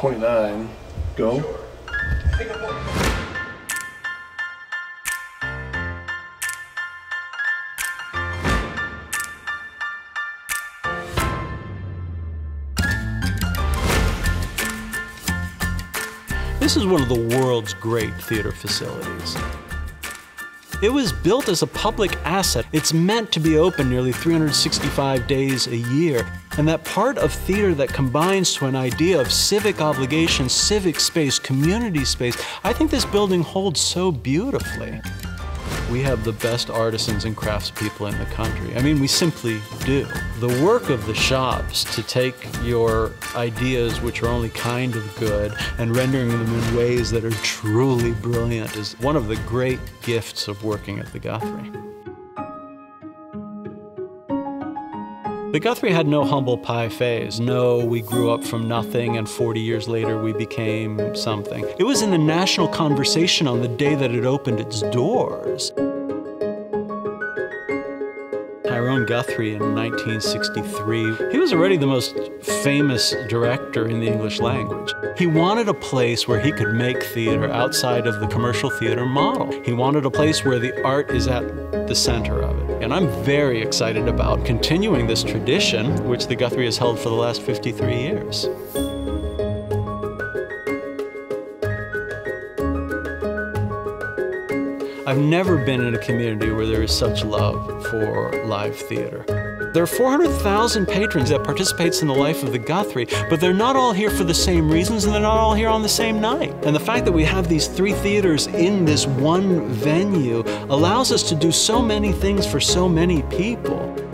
29. Go. This is one of the world's great theater facilities. It was built as a public asset. It's meant to be open nearly 365 days a year. And that part of theater that combines to an idea of civic obligation, civic space, community space, I think this building holds so beautifully. We have the best artisans and craftspeople in the country. I mean, we simply do. The work of the shops to take your ideas, which are only kind of good, and rendering them in ways that are truly brilliant is one of the great gifts of working at the Guthrie. The Guthrie had no humble pie phase. No, we grew up from nothing and 40 years later we became something. It was in the national conversation on the day that it opened its doors. Tyrone Guthrie in 1963, he was already the most famous director in the English language. He wanted a place where he could make theater outside of the commercial theater model. He wanted a place where the art is at the center of it. And I'm very excited about continuing this tradition, which the Guthrie has held for the last 53 years. I've never been in a community where there is such love for live theater. There are 400,000 patrons that participates in the life of the Guthrie, but they're not all here for the same reasons and they're not all here on the same night. And the fact that we have these three theaters in this one venue allows us to do so many things for so many people.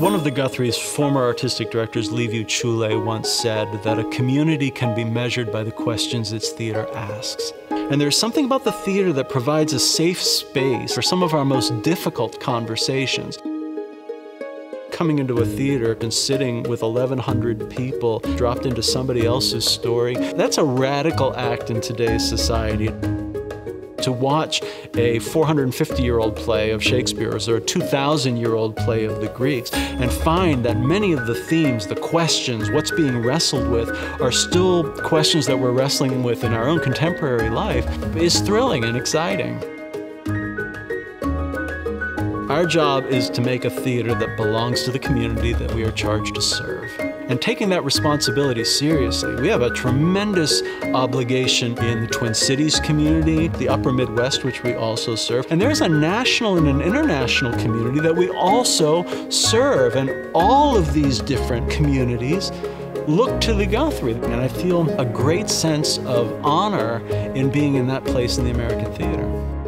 One of the Guthrie's former artistic directors, Liviu Ciulei, once said that a community can be measured by the questions its theater asks. And there's something about the theater that provides a safe space for some of our most difficult conversations. Coming into a theater and sitting with 1,100 people dropped into somebody else's story, that's a radical act in today's society to watch a 450 year old play of Shakespeare's or a 2,000 year old play of the Greeks and find that many of the themes, the questions, what's being wrestled with, are still questions that we're wrestling with in our own contemporary life is thrilling and exciting. Our job is to make a theater that belongs to the community that we are charged to serve. And taking that responsibility seriously, we have a tremendous obligation in the Twin Cities community, the upper Midwest, which we also serve. And there's a national and an international community that we also serve. And all of these different communities look to the Guthrie. And I feel a great sense of honor in being in that place in the American theater.